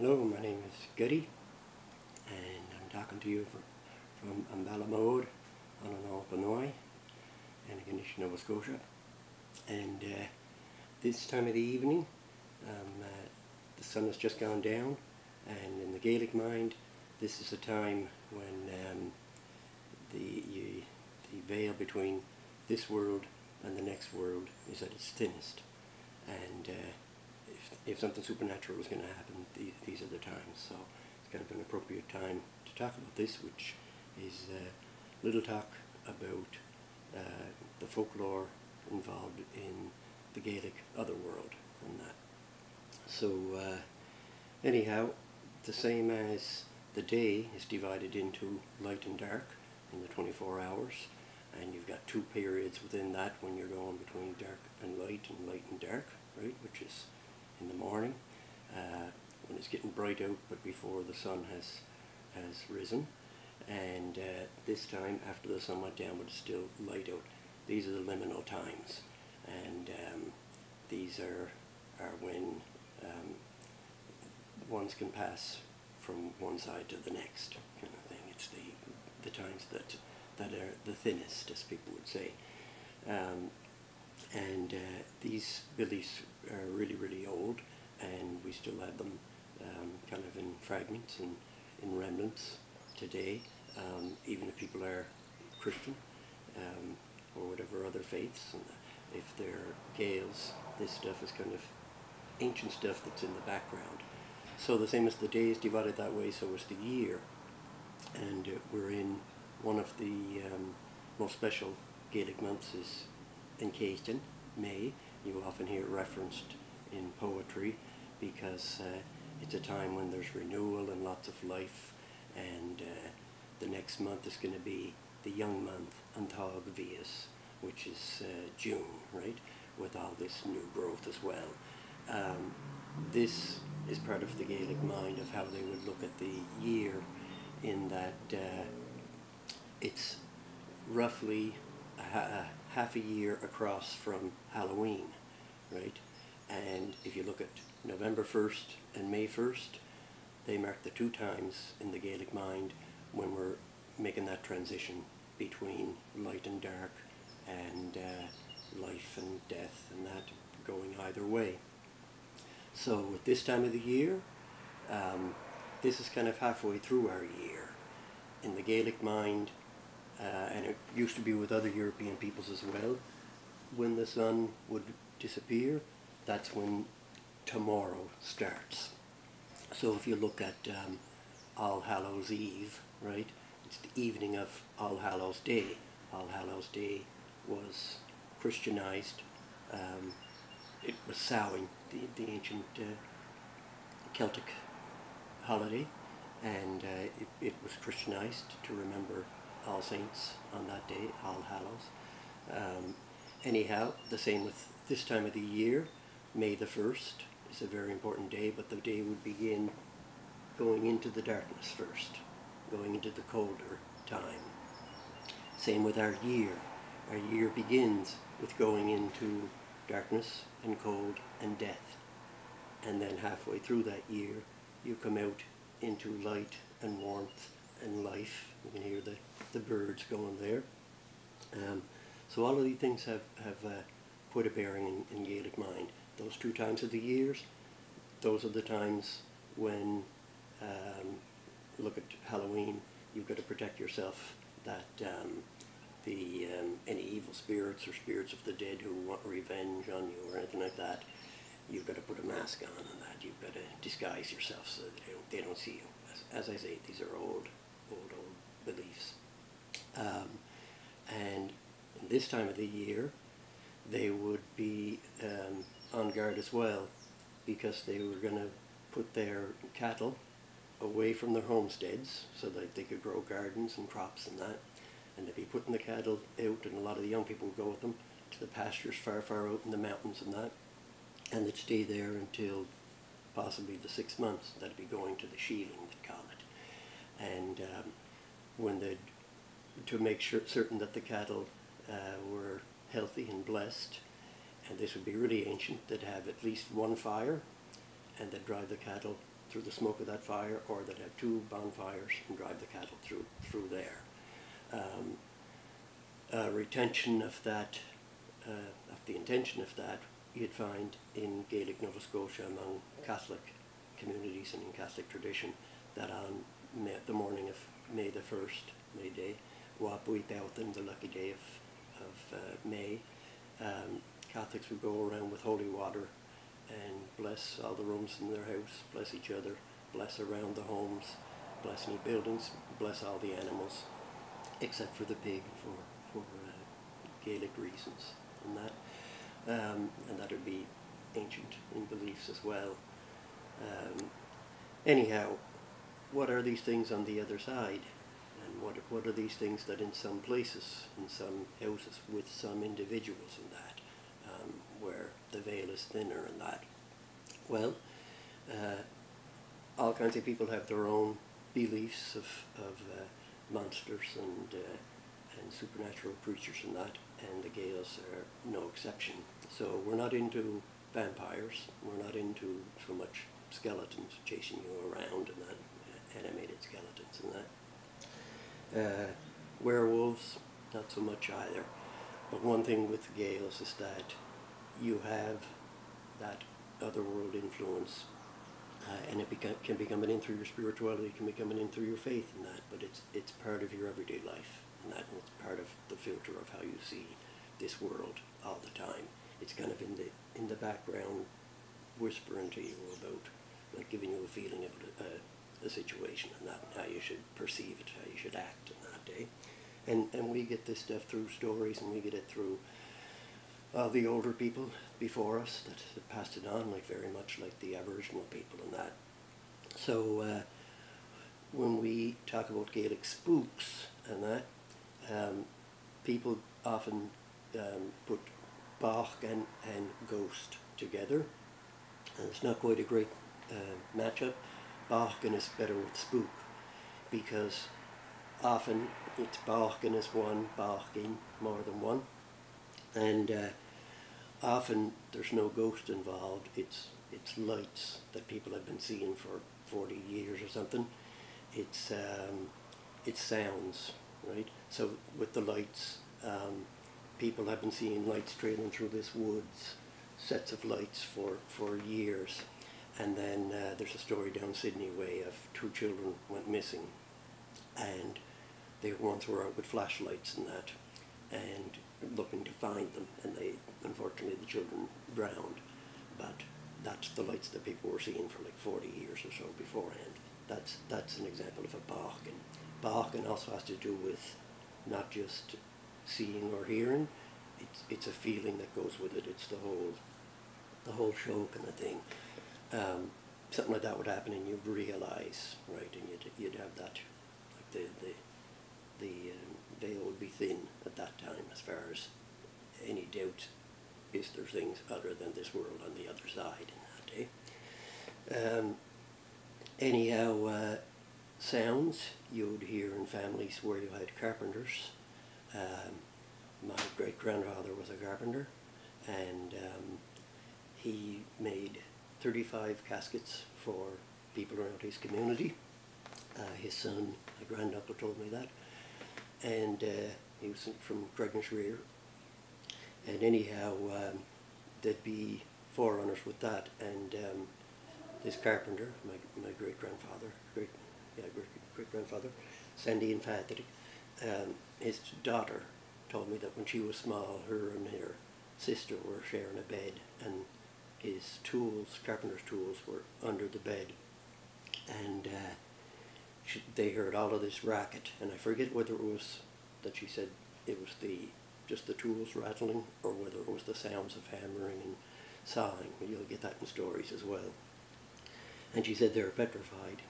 Hello, my name is Getty, and I'm talking to you from, from Ambalamode, Ananal, Illinois, Antigonish, Nova Scotia. And uh, this time of the evening, um, uh, the sun has just gone down, and in the Gaelic mind, this is a time when um, the, you, the veil between this world and the next world is at its thinnest. And uh, if, something supernatural was going to happen, these, these are the times. So it's kind of an appropriate time to talk about this, which is a uh, little talk about uh, the folklore involved in the Gaelic otherworld and that. So uh, anyhow, the same as the day is divided into light and dark in the 24 hours, and you've got two periods within that when you're going between dark and light and light and dark, right, which is in the morning uh, when it's getting bright out but before the sun has has risen. And uh, this time after the sun went down but it's still light out. These are the liminal times. And um, these are are when um, ones can pass from one side to the next kind of thing. It's the the times that that are the thinnest as people would say. Um, and uh, these beliefs are really, really old, and we still have them um, kind of in fragments and in remnants today, um, even if people are Christian um, or whatever other faiths. And if they're Gaels, this stuff is kind of ancient stuff that's in the background. So the same as the day is divided that way, so is the year. And uh, we're in one of the um, most special Gaelic months is in Caistin, May. You often hear it referenced in poetry because uh, it's a time when there's renewal and lots of life and uh, the next month is going to be the young month, Antag Vias, which is uh, June, right, with all this new growth as well. Um, this is part of the Gaelic mind of how they would look at the year in that uh, it's roughly half a year across from Halloween, right? And if you look at November 1st and May 1st, they mark the two times in the Gaelic mind when we're making that transition between light and dark and uh, life and death and that going either way. So at this time of the year, um, this is kind of halfway through our year. In the Gaelic mind, uh, and it used to be with other European peoples as well. When the sun would disappear, that's when tomorrow starts. So if you look at um, All Hallows Eve, right, it's the evening of All Hallows Day. All Hallows Day was Christianized. Um, it was Samhain, the, the ancient uh, Celtic holiday, and uh, it, it was Christianized to remember all Saints on that day, All Hallows. Um, anyhow, the same with this time of the year, May the 1st is a very important day, but the day would begin going into the darkness first, going into the colder time. Same with our year. Our year begins with going into darkness and cold and death. And then halfway through that year, you come out into light and warmth and life. You can hear the, the birds going there. Um, so all of these things have, have uh, a bearing in, in Gaelic mind. Those two times of the years, those are the times when, um, look at Halloween, you've got to protect yourself that um, the um, any evil spirits or spirits of the dead who want revenge on you or anything like that, you've got to put a mask on and that. You've got to disguise yourself so they don't, they don't see you. As, as I say, these are old old, old beliefs. Um, and this time of the year, they would be um, on guard as well because they were going to put their cattle away from their homesteads so that they could grow gardens and crops and that. And they'd be putting the cattle out, and a lot of the young people would go with them to the pastures far, far out in the mountains and that. And they'd stay there until possibly the six months. That'd be going to the shealing, they call it and um, when they to make sure certain that the cattle uh, were healthy and blessed and this would be really ancient they'd have at least one fire and they'd drive the cattle through the smoke of that fire, or they'd have two bonfires and drive the cattle through through there. Um, uh, retention of that, uh, of the intention of that, you'd find in Gaelic Nova Scotia among Catholic communities and in Catholic tradition that on the morning of May the 1st, May Day, Wapui the lucky day of, of uh, May, um, Catholics would go around with holy water and bless all the rooms in their house, bless each other, bless around the homes, bless new buildings, bless all the animals, except for the pig for, for uh, Gaelic reasons and that. Um, and that would be ancient in beliefs as well. Um, anyhow, what are these things on the other side? And what, what are these things that in some places, in some houses, with some individuals in that, um, where the veil is thinner and that? Well, uh, all kinds of people have their own beliefs of, of uh, monsters and, uh, and supernatural creatures and that, and the Gaels are no exception. So we're not into vampires, we're not into so much skeletons chasing you around and that, animated skeletons and that. Uh, werewolves, not so much either. But one thing with Gaels is that you have that otherworld influence uh, and it beca- can be coming in through your spirituality, it can be coming in through your faith and that, but it's, it's part of your everyday life and that and it's part of the filter of how you see this world all the time. It's kind of in the, in the background whispering to you about, like giving you a feeling of a, a situation and and how you should perceive it, how you should act in that day. And, and we get this stuff through stories and we get it through uh, the older people before us that, that passed it on, like very much like the Aboriginal people and that. So uh, when we talk about Gaelic spooks and that, um, people often um, put Bach and, and Ghost together. And it's not quite a great uh, matchup. Bòcan is better with Spook because often it's barking is one, barking more than one. And uh, often there's no ghost involved. It's it's lights that people have been seeing for 40 years or something. It's um, it's sounds, right? So with the lights, um, people have been seeing lights trailing through this woods, sets of lights for for years. And then uh, there's a story down Sydney way of two children went missing, and they once were out with flashlights and that, and looking to find them, and they unfortunately the children drowned. But that's the lights that people were seeing for like 40 years or so beforehand. That's that's an example of a Bòcan. Bòcan also has to do with not just seeing or hearing. It's it's a feeling that goes with it. It's the whole the whole show kind of thing. Um, something like that would happen, and you'd realize, right, and you'd you'd have that like the the the um, veil would be thin at that time as far as any doubt is there things other than this world on the other side in that day. Um, anyhow, uh, sounds you would hear in families where you had carpenters. Um, my great grandfather was a carpenter, and um, he made 35 caskets for people around his community. Uh, his son, my granduncle, told me that, and uh, he was from Cregnishreer. And anyhow, um, there'd be forerunners with that, and um, this carpenter, my, my great grandfather, great yeah, great great grandfather, Sandy and um, his daughter told me that when she was small, her and her sister were sharing a bed, and his tools, carpenter's tools, were under the bed, and uh, she, they heard all of this racket, and I forget whether it was that she said it was the just the tools rattling, or whether it was the sounds of hammering and sawing. You'll get that in stories as well. And she said they were petrified.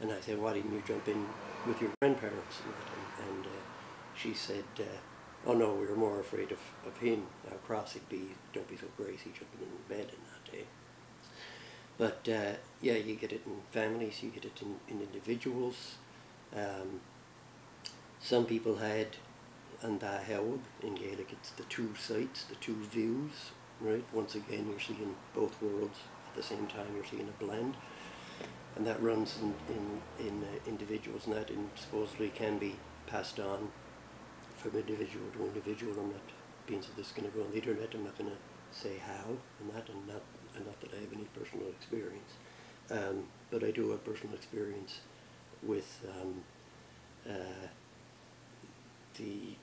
And I said, why didn't you jump in with your grandparents? And, and, uh, she said, uh, oh no, we were more afraid of, of him, how cross he'd be, don't be so crazy jumping in bed in that day. But uh, yeah, you get it in families, you get it in, in individuals. Um, some people had and uh, held in Gaelic, it's the two sights, the two views, right? Once again, you're seeing both worlds at the same time, you're seeing a blend. and that runs in in, in uh, individuals, and that in, supposedly can be passed on from individual to individual. I'm not being is going to go on the internet. I'm not going to say how and that, and not and not that I have any personal experience, um, but I do have personal experience with um, uh, the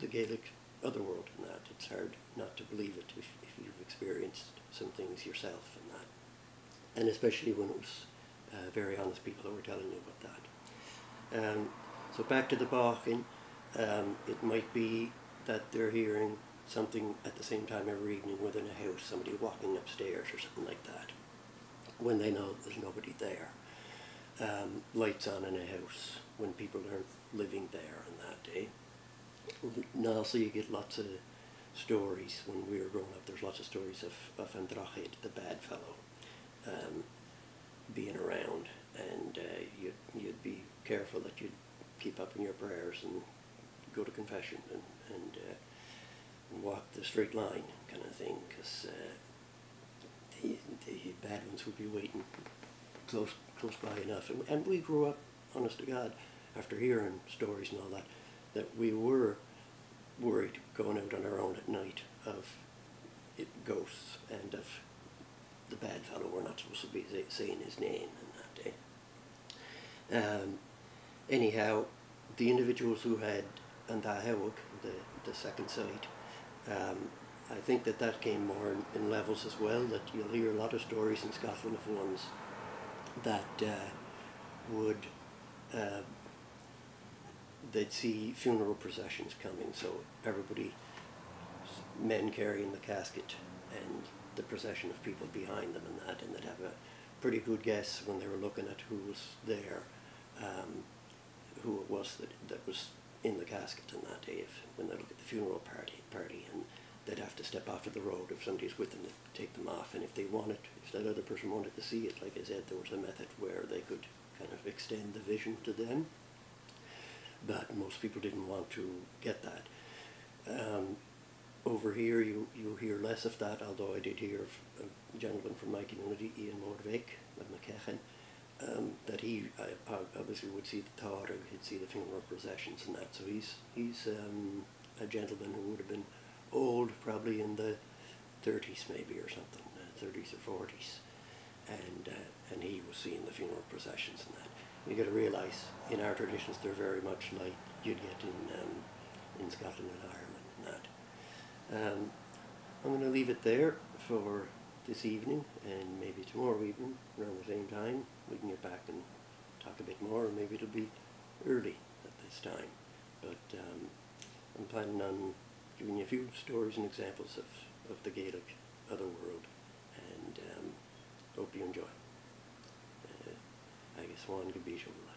the Gaelic otherworld and that. It's hard not to believe it if, if you've experienced some things yourself and that. And especially when it was uh, very honest people who were telling you about that. Um, so back to the Bòcan, um, it might be that they're hearing something at the same time every evening within a house, somebody walking upstairs or something like that, when they know there's nobody there. Um, lights on in a house when people aren't living there on that day. Now, so you get lots of stories when we were growing up. There's lots of stories of, of Andrachid, the bad fellow, um, being around, and uh, you'd, you'd be careful that you'd keep up in your prayers and go to confession and, and, uh, and walk the straight line kind of thing, because uh, the, the bad ones would be waiting close close by enough. And, and we grew up, honest to God, after hearing stories and all that, that we were worried going out on our own at night of it, ghosts and of the bad fellow we're not supposed to be saying his name in that day. Um, anyhow, the individuals who had Andahewak, the, the second sight, um, I think that that came more in, in, levels as well, that you'll hear a lot of stories in Scotland of ones that uh, would uh, they'd see funeral processions coming, so everybody, men carrying the casket and the procession of people behind them and that, and they'd have a pretty good guess when they were looking at who was there, um, who it was that, that was in the casket on that day, if, when they look at the funeral party, party, and they'd have to step off of the road if somebody's with them to take them off, and if they wanted, if that other person wanted to see it, like I said, there was a method where they could kind of extend the vision to them but most people didn't want to get that. Um, over here, you, you hear less of that, although I did hear of a gentleman from my community, Ian Mordvik of McKechan, um, that he I, I obviously would see the Tower, he'd see the funeral processions and that. So he's he's um, a gentleman who would have been old, probably in the 30s maybe or something, uh, 30s or 40s, and uh, and he was seeing the funeral processions and that you got to realise in our traditions they're very much like you'd get in um, in Scotland and Ireland and that. Um, I'm going to leave it there for this evening and maybe tomorrow evening around the same time we can get back and talk a bit more or maybe it'll be early at this time but um, I'm planning on giving you a few stories and examples of, of the Gaelic otherworld and um, hope you enjoy. agus bháin go bí le.